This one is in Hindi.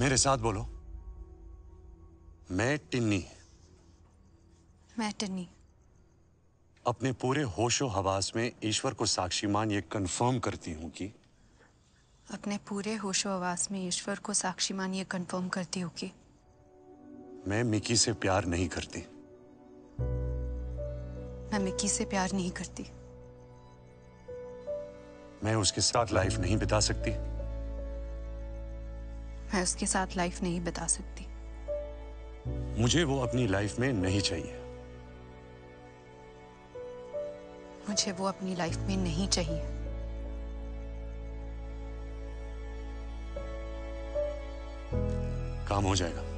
मेरे साथ बोलो। मैं टिन्नी। मैं टन्नी। अपने पूरे होशो हवास में ईश्वर को साक्षी मान ये कंफर्म करती हूँ कि अपने पूरे होशो हवास में ईश्वर को साक्षी मान ये कंफर्म करती हूँ कि मैं मिकी से प्यार नहीं करती। मैं मिकी से प्यार नहीं करती। मैं उसके साथ लाइफ नहीं बिता सकती। मैं उसके साथ लाइफ नहीं बिता सकती। मुझे वो अपनी लाइफ में नहीं चाहिए। मुझे वो अपनी लाइफ में नहीं चाहिए। काम हो जाएगा।